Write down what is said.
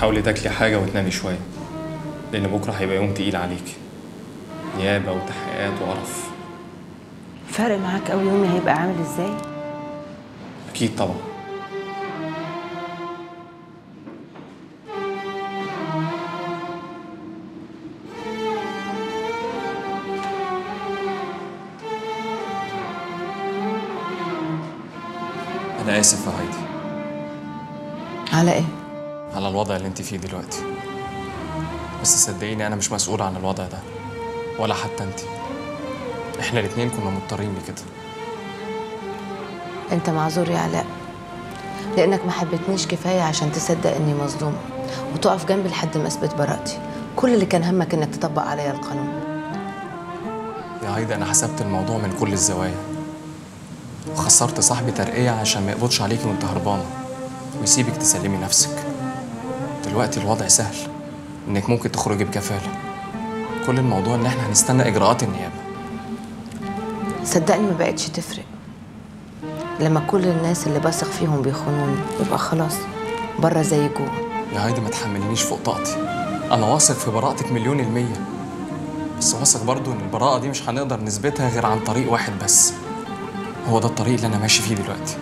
حاولي تاكلي حاجة وتنامي شوية لأن بكرة هيبقى يوم تقيل عليكي. نيابة وتحقيقات وقرف. فارق معاك قوي يومي هيبقى عامل إزاي؟ أكيد طبعا. أنا آسف يا هايدي. على إيه؟ على الوضع اللي انت فيه دلوقتي. بس صدقيني أنا مش مسؤول عن الوضع ده ولا حتى انت. إحنا الاتنين كنا مضطرين لكده. أنت معذور يا علاء لأنك ما حبيتنيش كفاية عشان تصدق إني مظلومه وتقف جنبي لحد ما أثبت براءتي. كل اللي كان همك إنك تطبق عليا القانون. يا هايدي أنا حسبت الموضوع من كل الزوايا. وخسرت صاحبي ترقية عشان ما يقبضش عليكي وأنت هربانة ويسيبك تسلمي نفسك. دلوقتي الوضع سهل. إنك ممكن تخرجي بكفالة. كل الموضوع إن إحنا هنستنى إجراءات النيابة. صدقني ما بقتش تفرق. لما كل الناس اللي بثق فيهم بيخونوني يبقى خلاص بره زي جوه. يا هايدي ما تحملنيش فوق طاقتي. أنا واثق في براءتك مليون المية. بس واثق برضو إن البراءة دي مش هنقدر نثبتها غير عن طريق واحد بس. هو ده الطريق اللي أنا ماشي فيه دلوقتي.